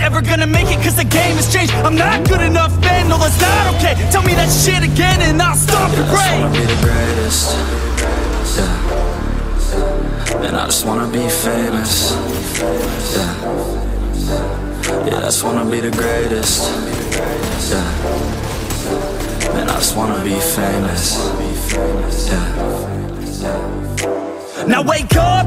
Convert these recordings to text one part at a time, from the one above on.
ever gonna make it cause the game has changed I'm not good enough man, no that's not okay Tell me that shit again and I'll stop your I just wanna be the greatest. Yeah. And I just wanna be famous. Yeah. Yeah, I just wanna be the greatest. Yeah. And I just wanna be famous. Yeah. Now wake up,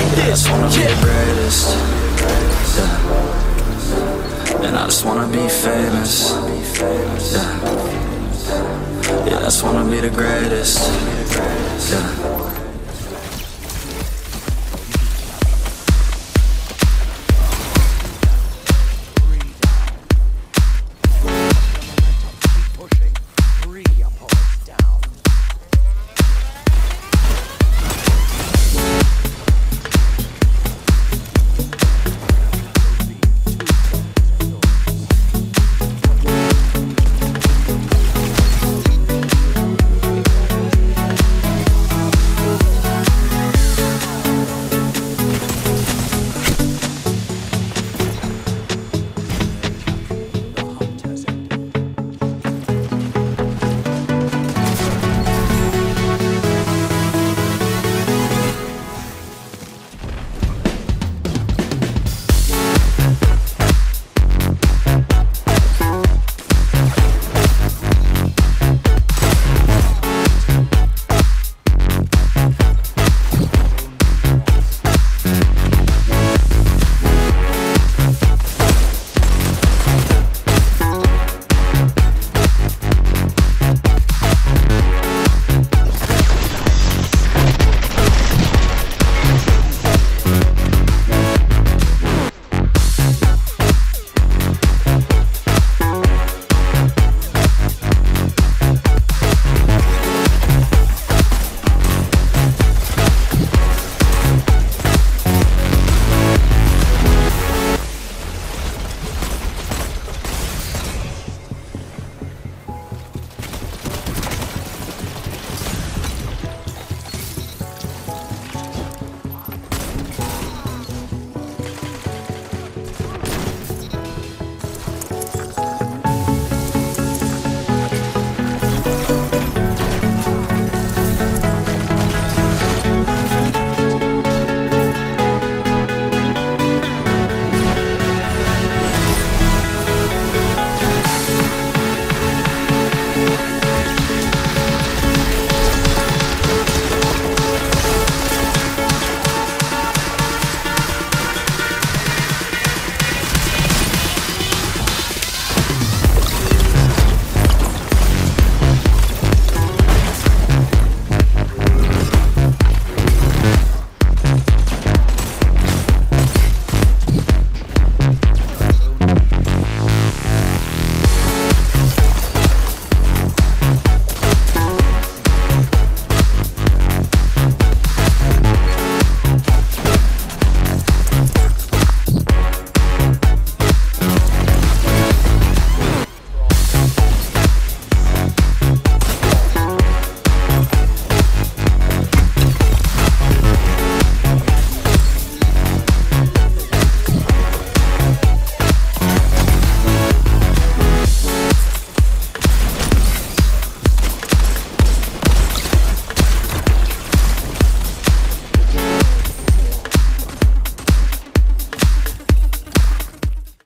it when I this just wanna be the greatest. Yeah. And I just wanna be famous. Yeah. Yeah, I just wanna be the greatest. Yeah.